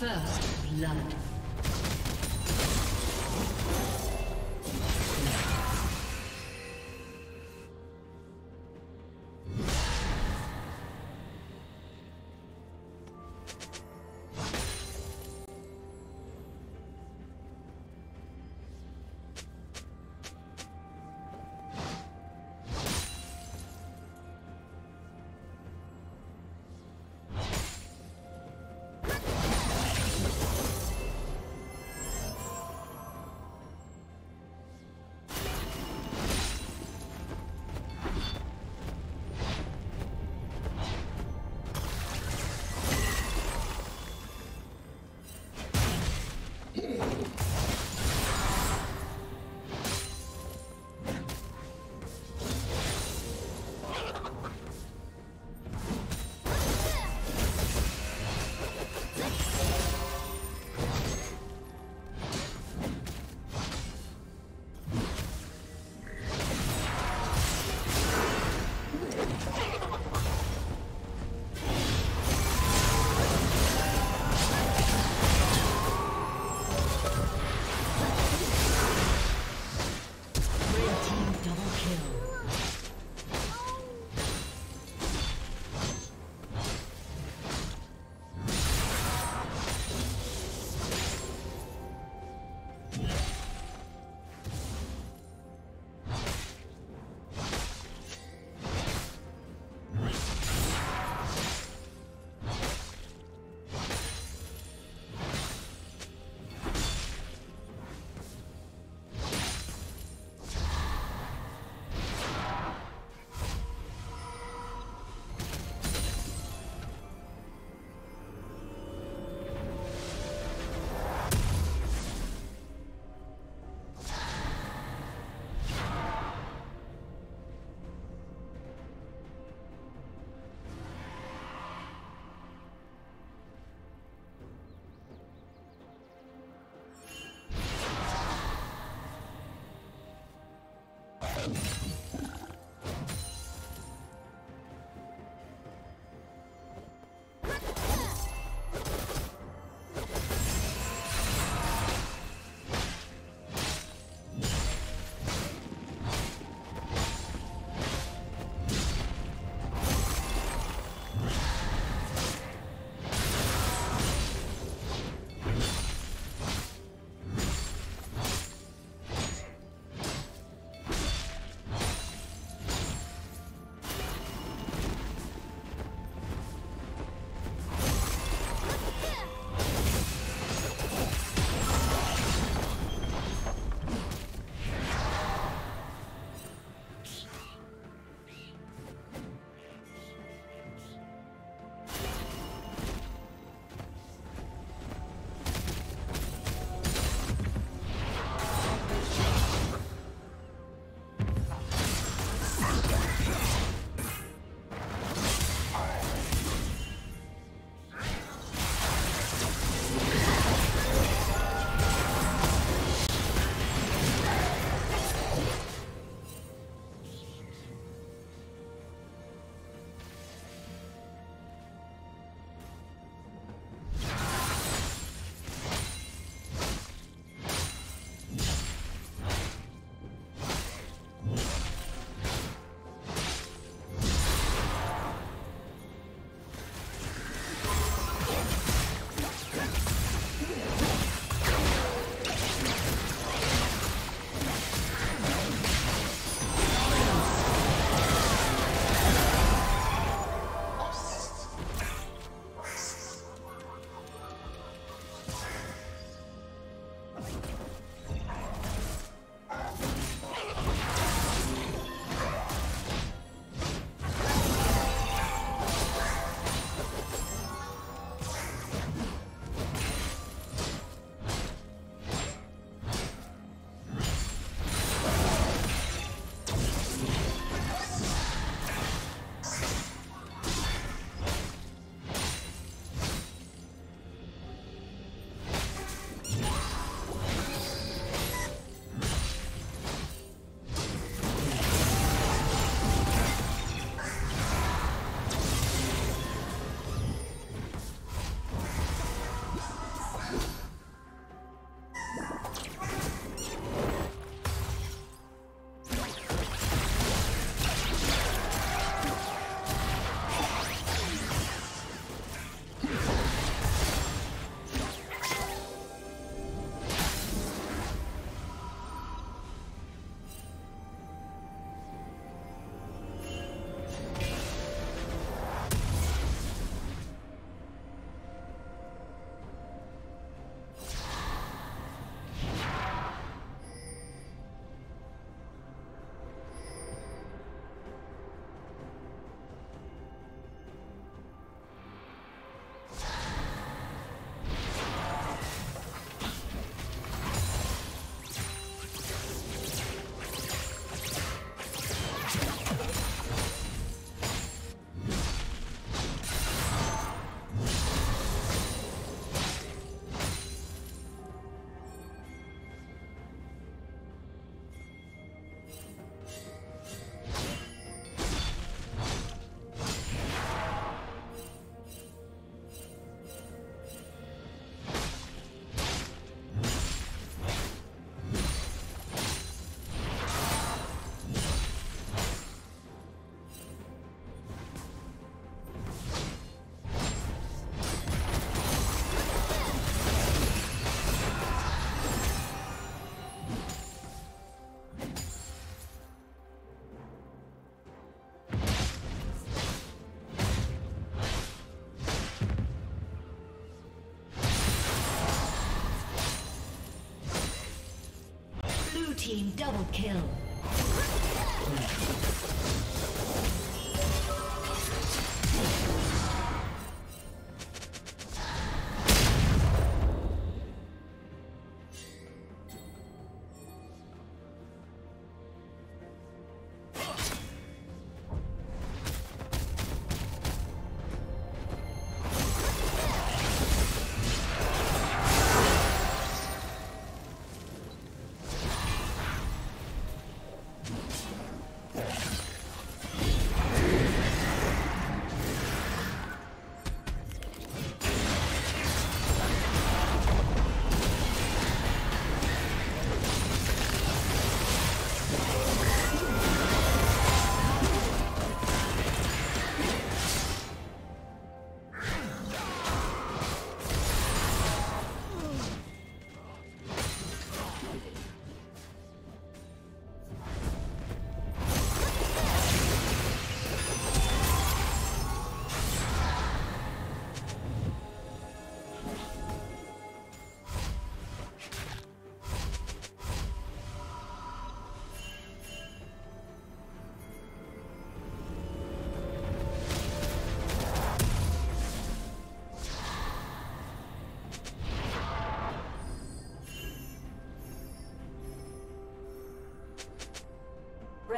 First blood. Team double kill.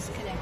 A disconnected.